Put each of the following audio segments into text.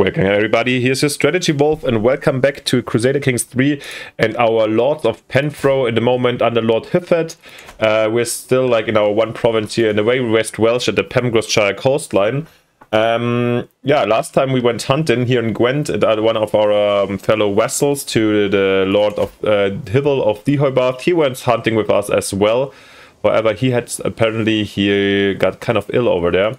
Welcome everybody, here's your Strategy Wolf and welcome back to Crusader Kings 3 and our Lords of Penfro in the moment under Lord Hyfed. Uh, we're still like in our one province here in the way West Welsh at the Pembrokeshire coastline. Um, yeah, last time we went hunting here in Gwent at one of our um, fellow vassals to the Lord of uh, Hivil of Deheubarth. He went hunting with us as well. However, he had apparently he got kind of ill over there.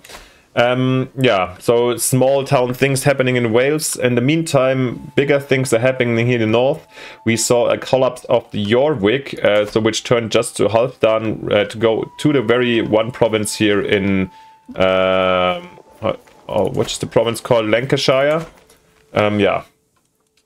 Um, yeah, so small town things happening in Wales. In the meantime, bigger things are happening here in the north. We saw a collapse of Jorvik, uh, so which turned just to Halfdan uh, to go to the very one province here in, uh, oh, is the province called Lancashire. Um, yeah,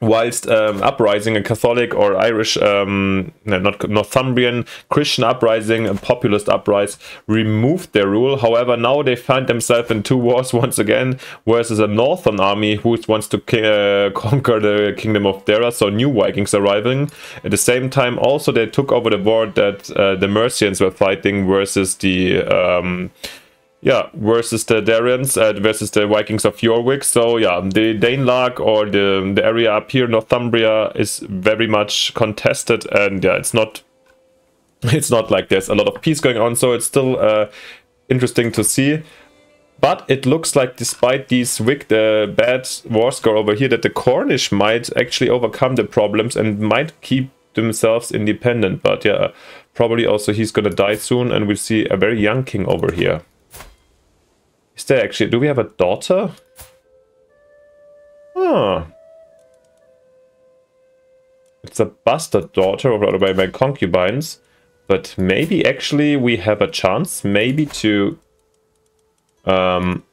whilst um, uprising, a Catholic or Irish, um, not Northumbrian Christian uprising, a populist uprising, removed their rule. However, now they find themselves in two wars once again, versus a northern army who wants to uh, conquer the kingdom of Dara, so new Vikings arriving. At the same time, also they took over the war that uh, the Mercians were fighting versus the... Um, yeah, versus the Darians uh, versus the Vikings of Jorvik. So yeah, the Danelagh or the the area up here, Northumbria, is very much contested, and yeah, it's not it's not like there's a lot of peace going on. So it's still uh, interesting to see. But it looks like despite these wick the bad war score over here, that the Cornish might actually overcome the problems and might keep themselves independent. But yeah, probably also he's gonna die soon, and we'll see a very young king over here. Is there actually... Do we have a daughter? Ah. It's a bastard daughter of by my concubines. But maybe actually we have a chance maybe to... Um,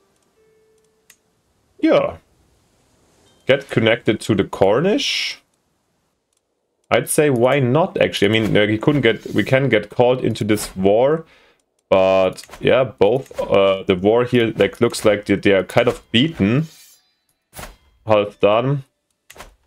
yeah. Get connected to the Cornish. I'd say why not actually. I mean, he couldn't get... We can get called into this war but yeah, both uh, the war here like looks like they, they are kind of beaten. Half done.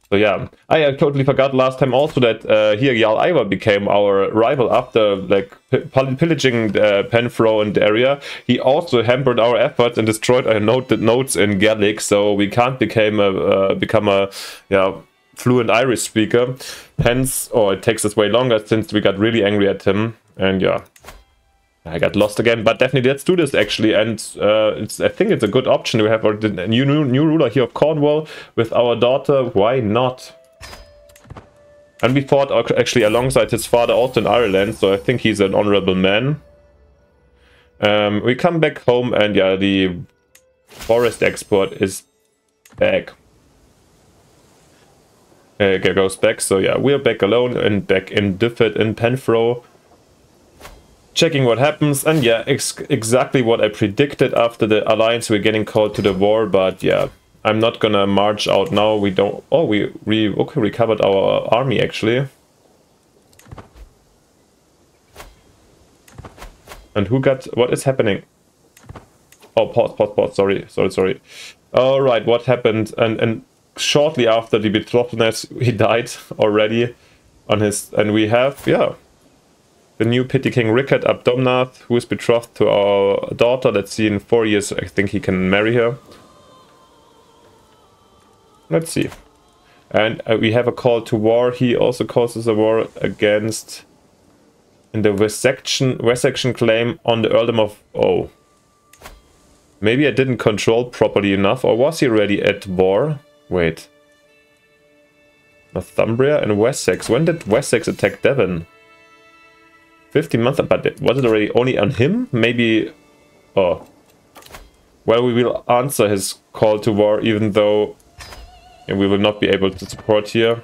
So yeah, I, I totally forgot last time also that uh, here Jarl Ivar became our rival after like pillaging uh, Penfro and the area. He also hampered our efforts and destroyed our note notes in Gaelic, so we can't become a uh, become a yeah fluent Irish speaker. Hence, or it takes us way longer since we got really angry at him. And yeah, I got lost again, but definitely let's do this actually. And uh, I think it's a good option We have a new, new, new ruler here of Cornwall with our daughter. Why not? And we fought actually alongside his father also in Ireland, so I think he's an honorable man. Um, we come back home and yeah, the forest export is back. Uh, goes back, so yeah, we're back alone and back in Dyfed in Penfro checking what happens and yeah ex exactly what i predicted after the alliance we're getting called to the war but yeah i'm not gonna march out now. We don't oh we we okay recovered our army actually. And who got what is happening? Oh pause pause pause sorry sorry sorry. All right what happened? And and shortly after the betrothedness he died already on his and we have yeah the new Pity King Rickard Abdomnath, who is betrothed to our daughter. Let's see, in four years, I think he can marry her. Let's see. And uh, we have a call to war. He also causes a war against in the West claim on the Earldom of... Oh. Maybe I didn't control properly enough. Or was he already at war? Wait. Northumbria and Wessex. When did Wessex attack Devon? 15 months, but was it already only on him? Maybe... Oh. Well, we will answer his call to war, even though we will not be able to support here.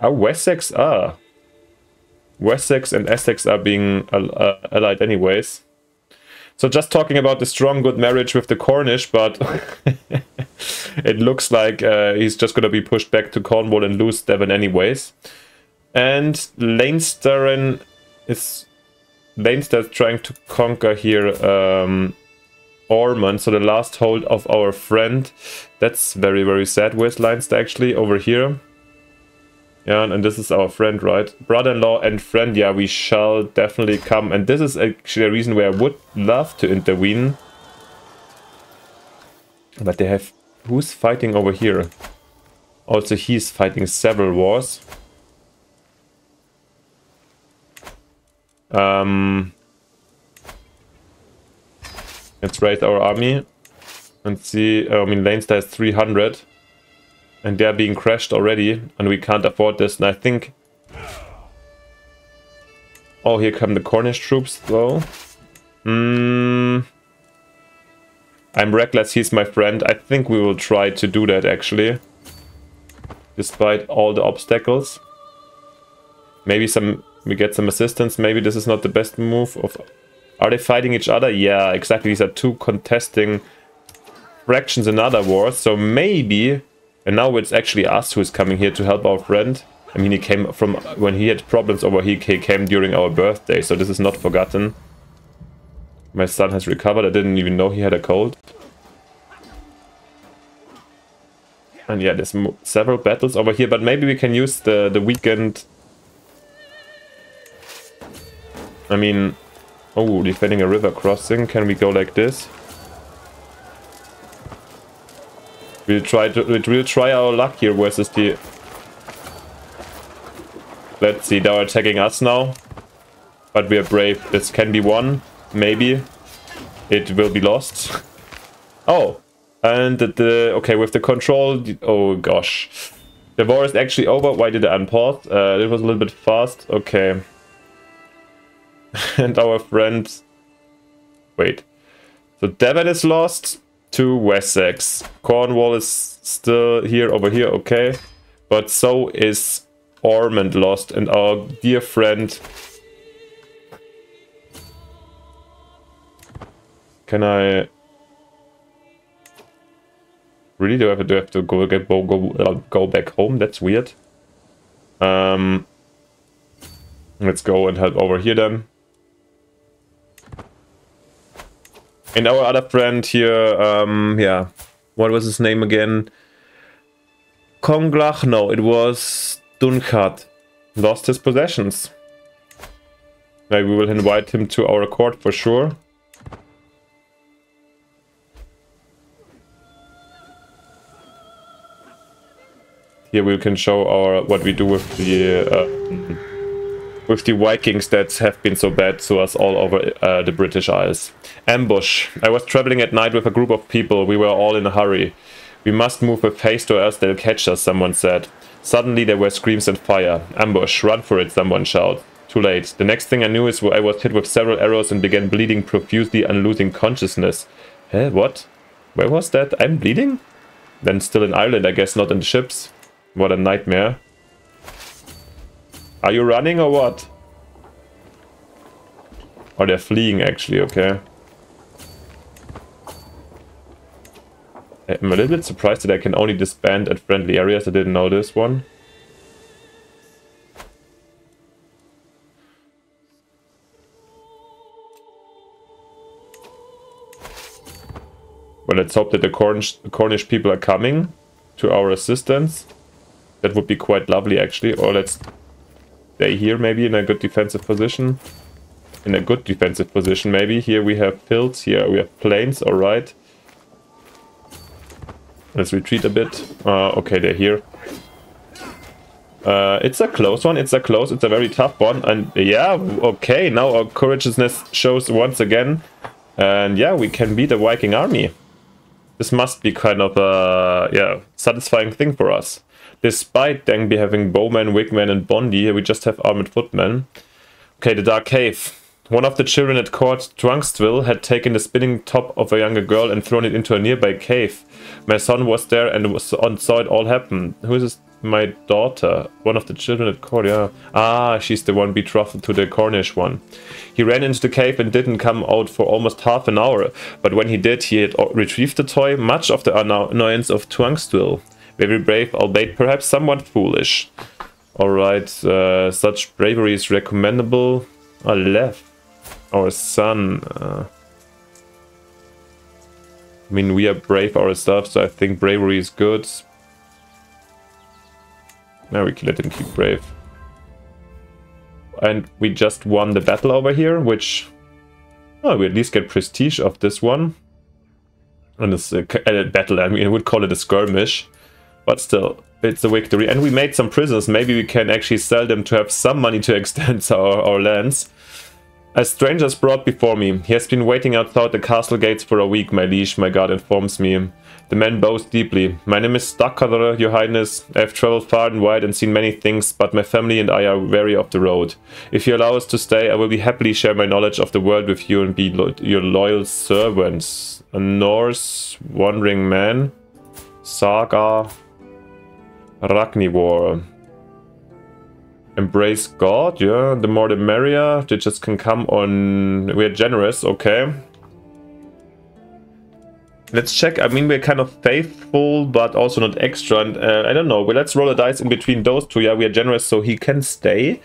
Are Wessex? Ah. Wessex and Essex are being uh, allied anyways. So just talking about the strong good marriage with the Cornish, but it looks like uh, he's just going to be pushed back to Cornwall and lose Devon anyways. And Leinsterin is Leinster trying to conquer here um, Ormond, so the last hold of our friend. That's very, very sad. Where's Leinster actually? Over here. Yeah, and this is our friend, right? Brother-in-law and friend, yeah, we shall definitely come. And this is actually a reason where I would love to intervene. But they have... Who's fighting over here? Also, he's fighting several wars. Um, let's raise our army and see. I mean, Leinster has 300 and they're being crashed already and we can't afford this. And I think... Oh, here come the Cornish troops though. Hmm... I'm reckless, he's my friend. I think we will try to do that actually. Despite all the obstacles. Maybe some we get some assistance. Maybe this is not the best move of Are they fighting each other? Yeah, exactly. These are two contesting fractions in other wars. So maybe and now it's actually us who is coming here to help our friend. I mean, he came from when he had problems over here, he came during our birthday, so this is not forgotten. My son has recovered. I didn't even know he had a cold. And yeah, there's several battles over here, but maybe we can use the, the weekend. I mean, oh, defending a river crossing. Can we go like this? We'll try to we'll try our luck here versus the Let's see, they're attacking us now. But we are brave. This can be won. Maybe. It will be lost. oh. And the, the okay, with the control oh gosh. The war is actually over. Why did I unpause? Uh, it was a little bit fast. Okay. and our friend Wait. So Devon is lost to Wessex. Cornwall is still here, over here, okay. But so is Ormond lost and our dear friend... Can I... Really? Do I have to, have to go, get, go, go, uh, go back home? That's weird. Um, let's go and help over here then. And our other friend here, um, yeah, what was his name again? Konglach? No, it was Dunchat. Lost his possessions. Maybe we will invite him to our court for sure. Here we can show our what we do with the uh, with the Vikings that have been so bad to us all over uh, the British Isles. Ambush. I was traveling at night with a group of people. We were all in a hurry. We must move with haste or else they'll catch us, someone said. Suddenly there were screams and fire. Ambush. Run for it, someone shouted. Too late. The next thing I knew is I was hit with several arrows and began bleeding profusely and losing consciousness. Eh, what? Where was that? I'm bleeding? Then still in Ireland, I guess, not in the ships. What a nightmare. Are you running or what? Oh, they're fleeing actually, okay. I'm a little bit surprised that I can only disband at friendly areas. I didn't know this one. Well, let's hope that the Cornish, the Cornish people are coming to our assistance. That would be quite lovely, actually. Or let's stay here maybe in a good defensive position. In a good defensive position maybe. Here we have fields, here we have plains, alright. Let's retreat a bit. Uh, okay, they're here. Uh, it's a close one, it's a close, it's a very tough one. And yeah, okay, now our courageousness shows once again. And yeah, we can beat the Viking army. This must be kind of a yeah satisfying thing for us. Despite Denby having bowmen, vigmen, and bondi, we just have armored footmen. Okay, the Dark Cave. One of the children at court, Drunkstville, had taken the spinning top of a younger girl and thrown it into a nearby cave. My son was there and was on, saw it all happen. Who is this? My daughter. One of the children at court, yeah. Ah, she's the one betrothed to the Cornish one. He ran into the cave and didn't come out for almost half an hour. But when he did, he had retrieved the toy, much of the annoyance of Drunkstville. Very brave, albeit perhaps somewhat foolish. Alright, uh, such bravery is recommendable. I left. Our son. Uh, I mean, we are brave ourselves, so I think bravery is good. Now we let him keep brave. And we just won the battle over here, which... Oh, we at least get prestige of this one. on this uh, battle. I mean, I would call it a skirmish, but still, it's a victory. And we made some prisoners. Maybe we can actually sell them to have some money to extend our, our lands. A stranger is brought before me. He has been waiting outside the castle gates for a week, my liege, my guard informs me. The man bows deeply. My name is Starkadr, your highness. I have traveled far and wide and seen many things, but my family and I are weary of the road. If you allow us to stay, I will be happily share my knowledge of the world with you and be lo your loyal servants. A Norse wandering man? Saga Ragnivor embrace God, yeah, the more the merrier. They just can come on, we're generous, okay. Let's check, I mean, we're kind of faithful, but also not extra, and uh, I don't know, but let's roll a dice in between those two, yeah, we are generous, so he can stay.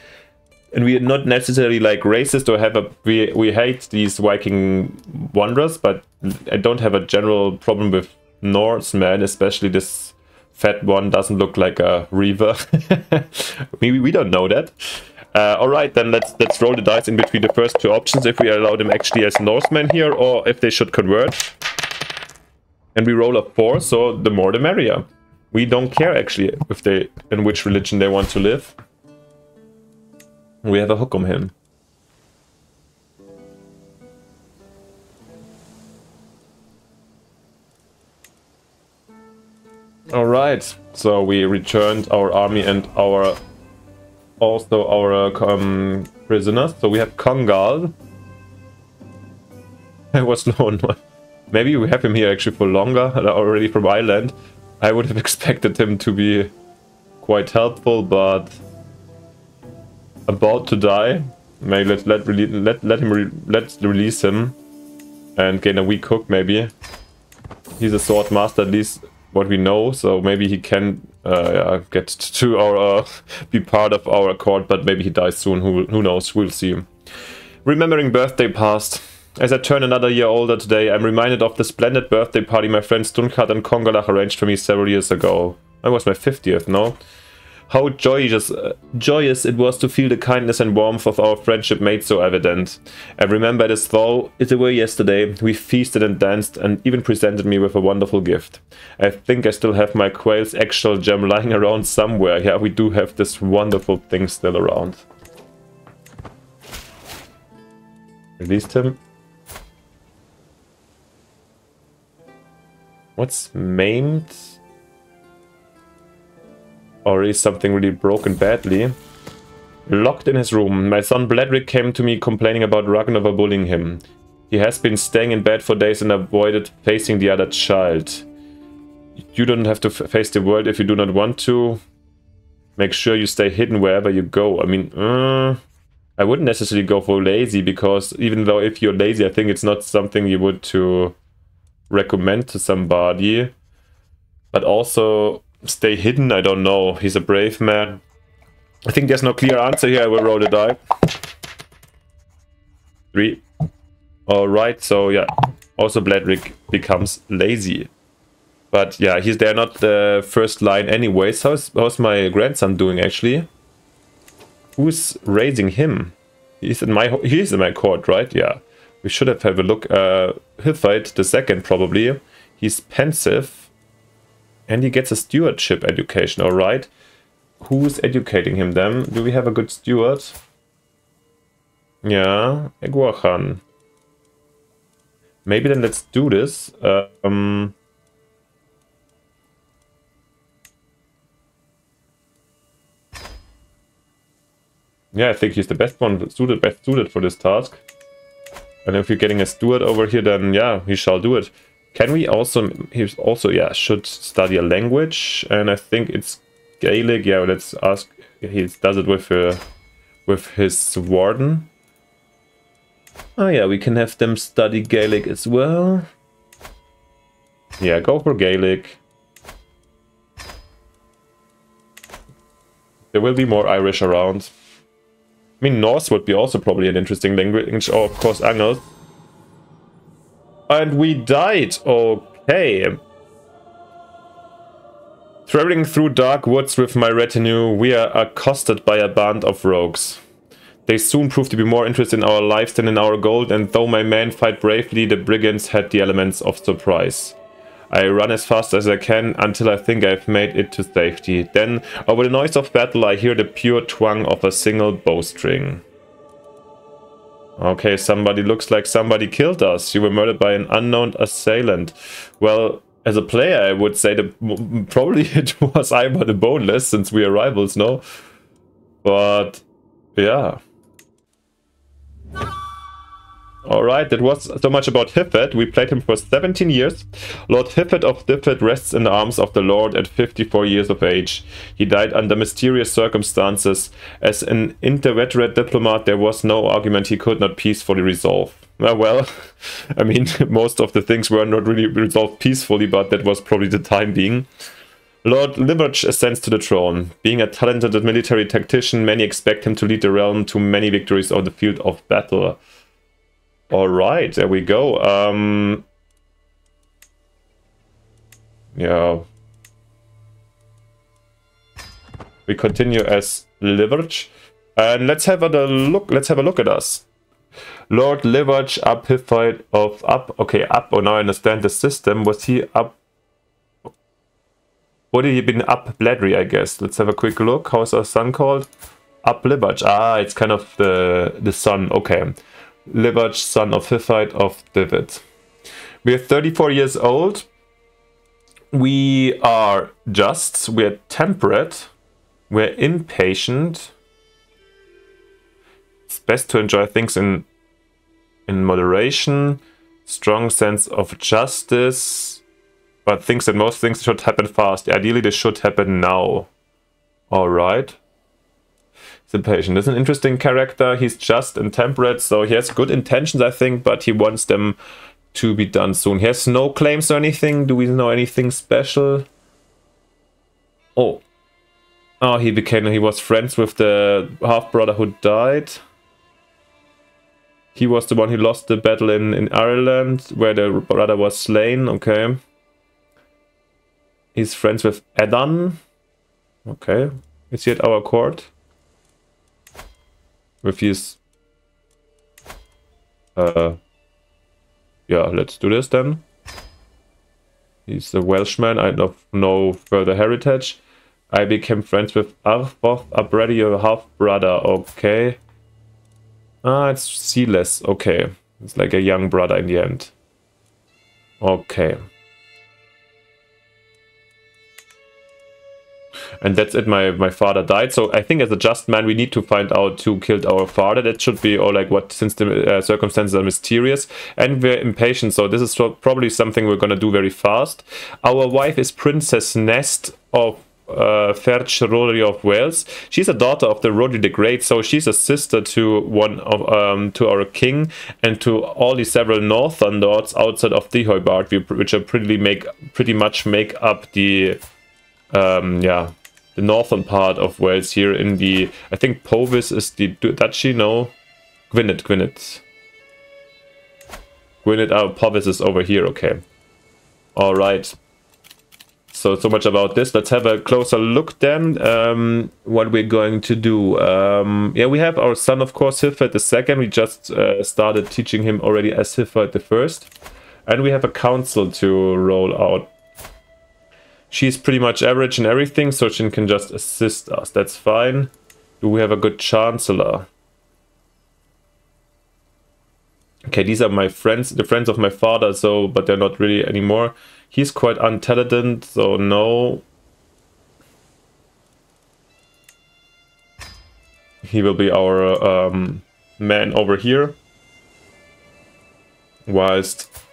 And we are not necessarily like racist or have a, we, we hate these Viking wanderers, but I don't have a general problem with Norsemen, especially this fat one doesn't look like a reaver. Maybe we don't know that. Uh, all right, then let's let's roll the dice in between the first two options if we allow them actually as Norsemen here or if they should convert. And we roll a four, so the more the merrier. We don't care actually if they in which religion they want to live. We have a hook on him. All right, so we returned our army and our also our um, prisoners. So we have Kongal. I was known. Maybe we have him here actually for longer, already from Ireland. I would have expected him to be quite helpful, but about to die. Maybe let let let let him re let's release him and gain a weak hook. Maybe he's a sword master at least what we know, so maybe he can uh, get to our uh, be part of our court, but maybe he dies soon. Who who knows? We'll see. Remembering birthday past. As I turn another year older today, I'm reminded of the splendid birthday party my friends Stunkat and Kongalach arranged for me several years ago. That was my 50th, no? How joyous, uh, joyous it was to feel the kindness and warmth of our friendship made so evident. I remember it as though it were yesterday. We feasted and danced and even presented me with a wonderful gift. I think I still have my Quail's eggshell gem lying around somewhere. Yeah, we do have this wonderful thing still around. Released him. What's maimed? Or is something really broken badly? Locked in his room, my son Bledrick came to me complaining about Ragnar bullying him. He has been staying in bed for days and avoided facing the other child. You don't have to face the world if you do not want to. Make sure you stay hidden wherever you go. I mean, uh, I wouldn't necessarily go for lazy because even though if you're lazy, I think it's not something you would to recommend to somebody. But also, stay hidden? I don't know. He's a brave man. I think there's no clear answer here. I will roll the die. Three. Alright, so yeah. Also Bledrick becomes lazy. But yeah, he's there not the first line anyways. How's, how's my grandson doing actually? Who's raising him? He's in my he's in my court, right? Yeah. We should have have a look. Uh Hithite the second probably. He's pensive. And he gets a stewardship education, alright. Who's educating him then? Do we have a good steward? Yeah, Eguachan. Maybe then let's do this. Um, yeah, I think he's the best one suited, best suited for this task. And if you're getting a steward over here, then yeah, he shall do it. Can we also, he's also, yeah, should study a language, and I think it's Gaelic. Yeah, let's ask, he does it with, uh, with his warden. Oh yeah, we can have them study Gaelic as well. Yeah, go for Gaelic. There will be more Irish around. I mean, Norse would be also probably an interesting language. Oh, of course, Angles. And we died. Okay. Traveling through dark woods with my retinue, we are accosted by a band of rogues. They soon prove to be more interested in our lives than in our gold, and though my men fight bravely, the brigands had the elements of surprise. I run as fast as I can until I think I've made it to safety. Then, over the noise of battle, I hear the pure twang of a single bowstring. Okay, somebody looks like somebody killed us. You were murdered by an unknown assailant. Well, as a player, I would say that probably it was Ivar the Boneless, since we are rivals, no? But, yeah. Alright, that was so much about Hyfed. We played him for 17 years. Lord Hyfed of Dyfed rests in the arms of the Lord at 54 years of age. He died under mysterious circumstances. As an interveterate diplomat, there was no argument he could not peacefully resolve. Uh, well, I mean, most of the things were not really resolved peacefully, but that was probably the time being. Lord Llywarch ascends to the throne. Being a talented military tactician, many expect him to lead the realm to many victories on the field of battle. All right, there we go. Um, yeah. We continue as Llywarch. And let's have a look. Let's have a look at us. Lord Llywarch up fight of up. Okay, up. Oh, now I understand the system. Was he up? Would he been up Bladry, I guess. Let's have a quick look. How's our son called? Up Llywarch. Ah, it's kind of the the son. Okay. Llywarch, son of Hiphite of David. We are 34 years old. We are just, we're temperate, we're impatient. It's best to enjoy things in in moderation, strong sense of justice, but thinks that most things should happen fast. Ideally, they should happen now. Alright the patient. Is an interesting character. He's just and temperate, so he has good intentions, I think, but he wants them to be done soon. He has no claims or anything. Do we know anything special? Oh. Oh, he became, he was friends with the half-brother who died. He was the one who lost the battle in, in Ireland, where the brother was slain, okay. He's friends with Edan. Okay. Is he at our court? His... Uh, yeah, let's do this then. He's a Welshman, I have no further heritage. I became friends with Arvoth Abredi, your half-brother, okay. Ah, it's Sealess, okay. It's like a young brother in the end. Okay. And that's it. My my father died. So i think as a just man we need to find out who killed our father. That should be or like what since the uh, circumstances are mysterious. And we're impatient. So this is probably something we're gonna do very fast. Our wife is princess nest of uh, Ferch of Wales. She's a daughter of the Rory the Great, so she's a sister to one of um, to our king and to all the several northern lords outside of Deheubarth, which are pretty make pretty much make up the um, yeah the northern part of Wales here in the, I think Powys is the duchy, no? Gwynedd, Gwynedd. Gwynedd, oh, Powys is over here, okay. Alright. So, so much about this. Let's have a closer look then, um, what we're going to do. Um, yeah, we have our son, of course, Hilfred the second. We just uh, started teaching him already as Hilfred the first. And we have a council to roll out She's pretty much average in everything, so she can just assist us. That's fine. Do we have a good Chancellor? Okay, these are my friends, the friends of my father, so but they're not really anymore. He's quite untalented, so no. He will be our um, man over here. Whilst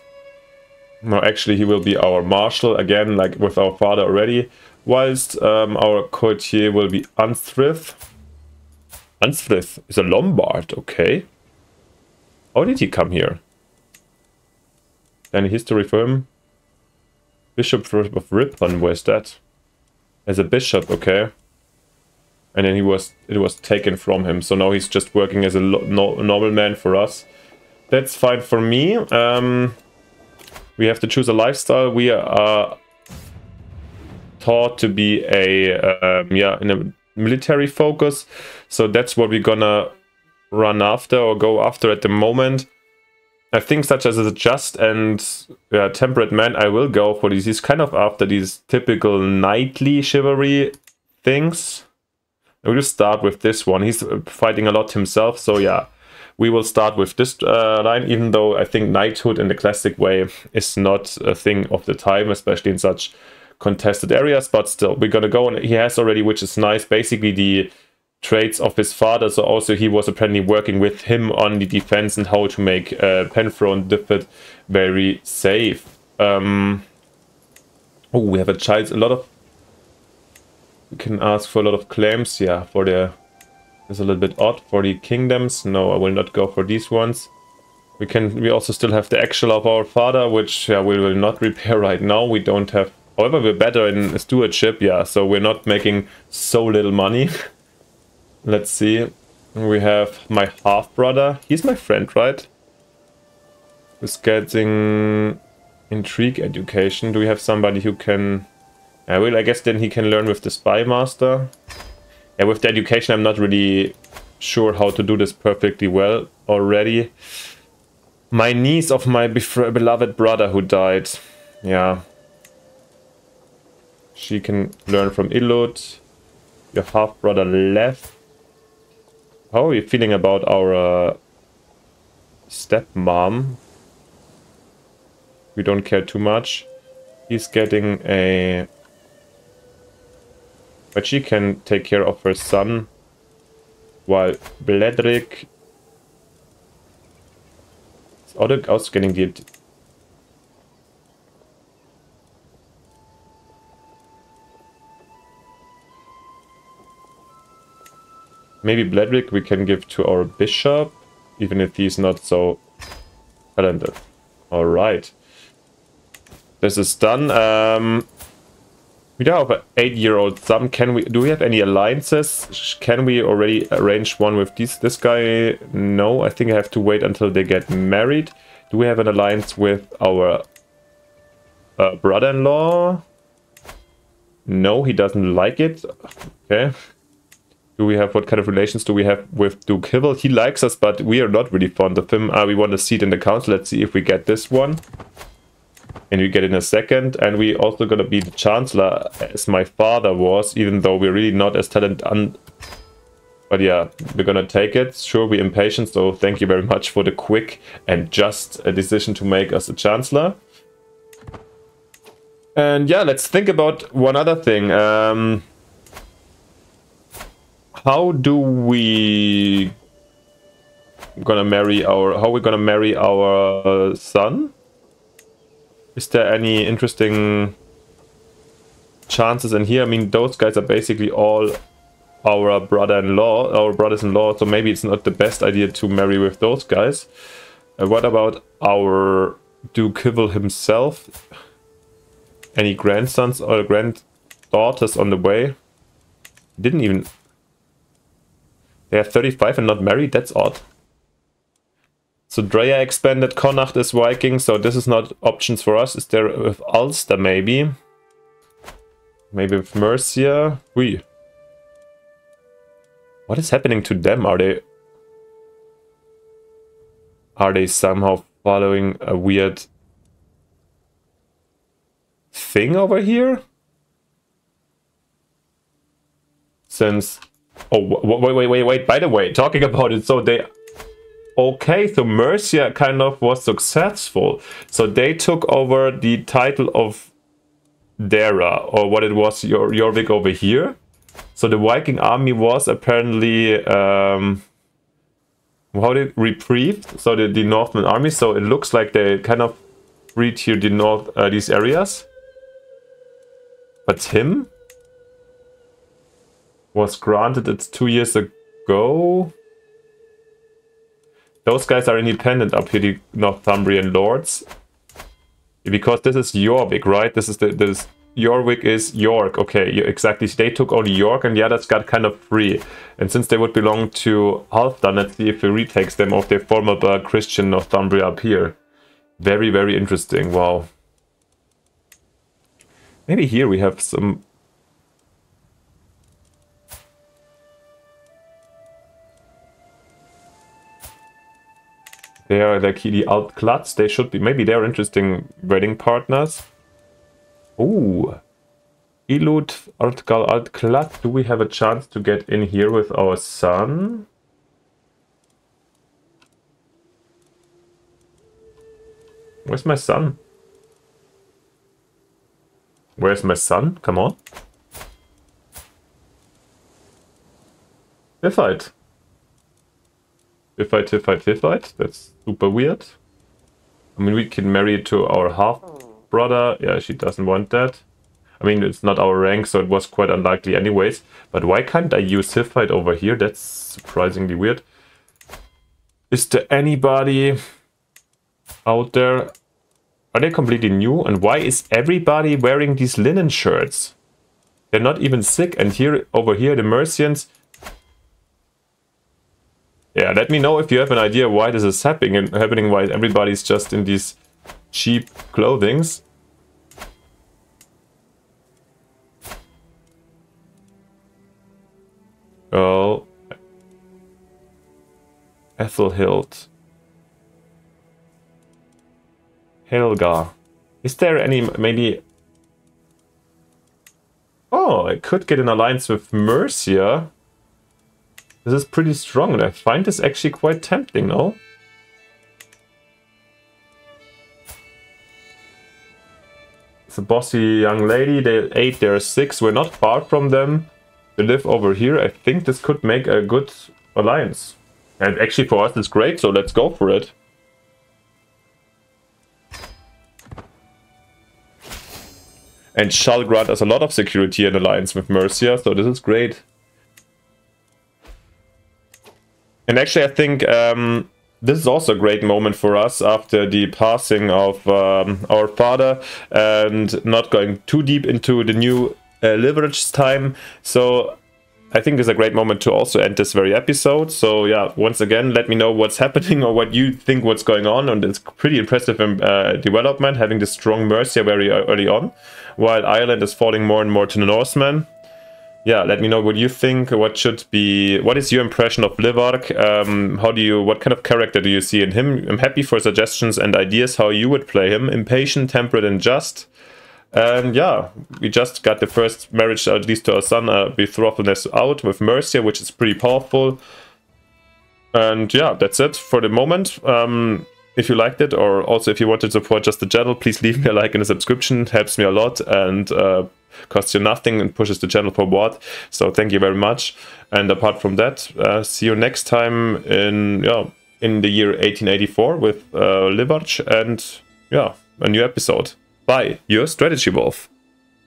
no, actually, he will be our marshal again, like with our father already. Whilst um, our courtier will be Unsthrith. Unsthrith is a Lombard, okay. How did he come here? Any history for him? Bishop of Ripon, where's that? As a bishop, okay. And then he was, it was taken from him, so now he's just working as a no normal man for us. That's fine for me. Um, we have to choose a lifestyle. We are taught to be a um, yeah in a military focus, so that's what we're gonna run after or go after at the moment. I think such as a just and yeah, temperate man, I will go for these. He's kind of after these typical knightly chivalry things. We'll start with this one. He's fighting a lot himself, so yeah. We will start with this uh, line, even though I think knighthood in the classic way is not a thing of the time, especially in such contested areas, but still, we're gonna go, and he has already, which is nice, basically the traits of his father. So also he was apparently working with him on the defense and how to make uh, Penfro and very safe. Um, oh, we have a child. A lot of we can ask for a lot of claims. Yeah, for the is a little bit odd for the kingdoms. No, I will not go for these ones. We can. We also still have the actual of our father, which yeah, we will not repair right now. We don't have. However, we're better in stewardship. Yeah, so we're not making so little money. Let's see. We have my half brother. He's my friend, right? Who's getting intrigue education. Do we have somebody who can... I will. I guess then he can learn with the spy master. Yeah, with the education, I'm not really sure how to do this perfectly well already. My niece of my beloved brother who died. Yeah. She can learn from Illud. Your half brother left. How are you feeling about our uh, stepmom? We don't care too much. He's getting a... But she can take care of her son. While Bledrick... Ist ausgegangen geht. Maybe Bledrick we can give to our bishop, even if he's not so talented. Alright. This is done. Um, we now have an eight-year-old son. Can we? Do we have any alliances? Can we already arrange one with this this guy? No, I think I have to wait until they get married. Do we have an alliance with our uh, brother-in-law? No, he doesn't like it. Okay do we have, what kind of relations do we have with Duke Hybel? He likes us, but we are not really fond of him. Uh, we want a seat in the council. Let's see if we get this one. And we get in a second. And we also gonna be the chancellor, as my father was, even though we're really not as talented. But yeah, we're gonna take it. Sure, we're impatient, so thank you very much for the quick and just a decision to make us a chancellor. And yeah, let's think about one other thing. Um, how do we gonna marry our how are we gonna marry our uh, son is there any interesting chances in here i mean those guys are basically all our brother-in-law our brothers-in-law so maybe it's not the best idea to marry with those guys uh, what about our duke Hybel himself any grandsons or granddaughters on the way didn't even they are 35 and not married? That's odd. So Drea expanded, Connacht is Viking, so this is not options for us. Is there with Ulster maybe? Maybe with Mercia? We. What is happening to them? Are they... Are they somehow following a weird thing over here? Since Oh, wait, wait, wait, wait. By the way, talking about it, so they... Okay, so Mercia kind of was successful. So they took over the title of Dara, or what it was, your Jorvik over here. So the Viking army was apparently... Um, how did reprieved? So the, the Northman army. So it looks like they kind of freed here the north uh, these areas. But him? was granted it two years ago. Those guys are independent up here, the Northumbrian lords. Because this is Jorvik, right? This is the this Jorvik is York. Okay, exactly. They took only York and the others got kind of free. And since they would belong to Halfdan, let's see if he retakes them of their former uh, Christian Northumbria up here. Very, very interesting. Wow. Maybe here we have some They are the the Alt Klutz. They should be. Maybe they're interesting wedding partners. Ooh. Ilud Altgal Alt Klutz. Do we have a chance to get in here with our son? Where's my son? Where's my son? Come on. Hiffite. Hiffite, Hiffite, Hiffite. That's super weird. I mean, we can marry it to our half-brother. Yeah, she doesn't want that. I mean, it's not our rank, so it was quite unlikely anyways. But why can't I use Hiffite over here? That's surprisingly weird. Is there anybody out there? Are they completely new? And why is everybody wearing these linen shirts? They're not even sick. And here, over here, the Mercians. Yeah, let me know if you have an idea why this is happening and happening why everybody's just in these cheap clothings. Oh. Ethelhild. Helga. Is there any, maybe... Oh, I could get an alliance with Mercia. This is pretty strong, and I find this actually quite tempting, no? It's a bossy young lady, they're 8, they're 6, we're not far from them. They live over here, I think this could make a good alliance. And actually for us it's great, so let's go for it. and shall grant us a lot of security and alliance with Mercia, so this is great. And actually, I think um, this is also a great moment for us after the passing of um, our father and not going too deep into the new uh, leverage time. So I think it's a great moment to also end this very episode. So yeah, once again, let me know what's happening or what you think what's going on. And it's pretty impressive um, uh, development, having this strong Mercia very early on, while Ireland is falling more and more to the Norsemen. Yeah, let me know what you think. What should be? What is your impression of Llywarch? Um, how do you? What kind of character do you see in him? I'm happy for suggestions and ideas how you would play him. Impatient, temperate, and just. And yeah, we just got the first marriage, at least to our son, uh, betrothedness out with Mercia, which is pretty powerful. And yeah, that's it for the moment. Um, if you liked it, or also if you want to support just the channel, please leave me a like and a subscription. Helps me a lot and uh, costs you nothing and pushes the channel forward. So thank you very much. And apart from that, uh, see you next time in yeah in the year 1884 with uh, Llywarch and yeah a new episode. Bye, your strategy wolf.